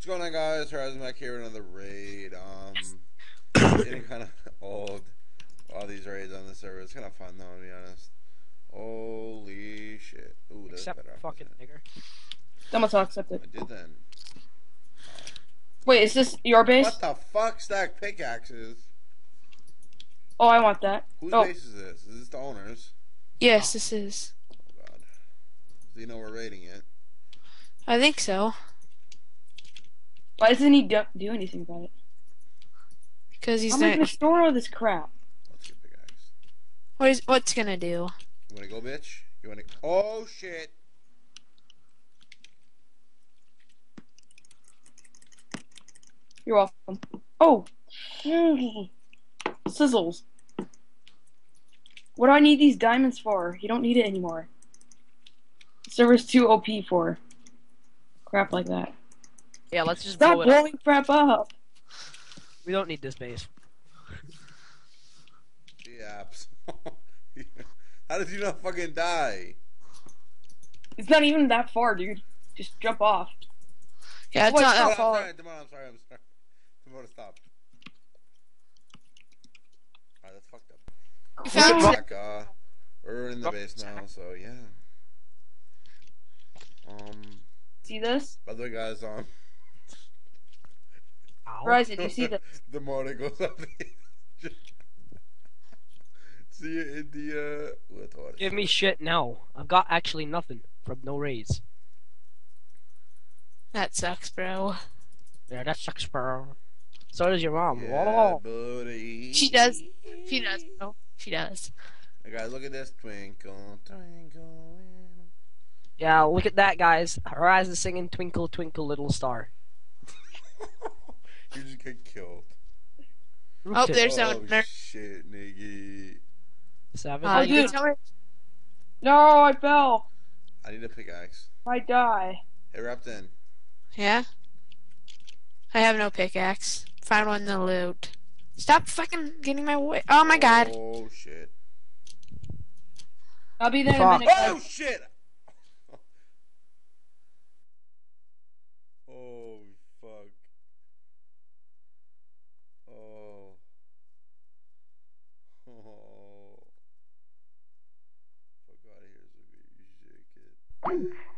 What's going on, guys? Horizon back here with another raid. Um, getting kind of old. All these raids on the server. It's kind of fun, though, to be honest. Holy shit. Ooh, that's Except better. fucking nigger. Someone will accept it. I did then. Wait, is this your base? What the fuck? Stack pickaxes. Oh, I want that. Whose Oh. base is this? Is this the owner's? Yes, this is. Oh, God. Do you know we're raiding it? I think so. Why doesn't he do, do anything about it? Because he's How am I not. gonna store all this crap? Let's get pickaxe. What is, what's gonna do? You wanna go, bitch? You wanna. Oh, shit. You're welcome. Oh, sizzles. What do I need these diamonds for? You don't need it anymore. Server's too OP for crap like that. Yeah, let's just Stop blow it up. blowing crap up. We don't need this base. Yaps. How did you not fucking die? It's not even that far, dude. Just jump off. Yeah, it's Wait, not that I'm far. sorry, Damon, I'm sorry, I'm sorry. Damon, stop. Alright, that's fucked up. We found Cool. Back, uh, we're in the base now, so yeah. Um, See this? by the way, guys, um, Ow. Horizon, you see this? the morning goes up. See you in the, uh, what, what? Give me shit now. I've got actually nothing from no raise. That sucks, bro. Yeah, that sucks, bro. So does your mom. Yeah, Whoa. buddy. She does. She does. No, she does. Hey, guys, look at this twinkle, twinkle. Yeah, look at that, guys. Horizon singing Twinkle, Twinkle, Little Star. You just get killed. Oh, Rooted. there's oh, no. shit, nigga. Seven. Uh, you tell her. No, I fell. I need a pickaxe. I die. Hey, Repton. Yeah. I have no pickaxe. Find one in the loot. Stop fucking getting my way. Oh my god. Oh, shit. I'll be there in a minute. Oh, shit! oh, fuck. Oh. Oh.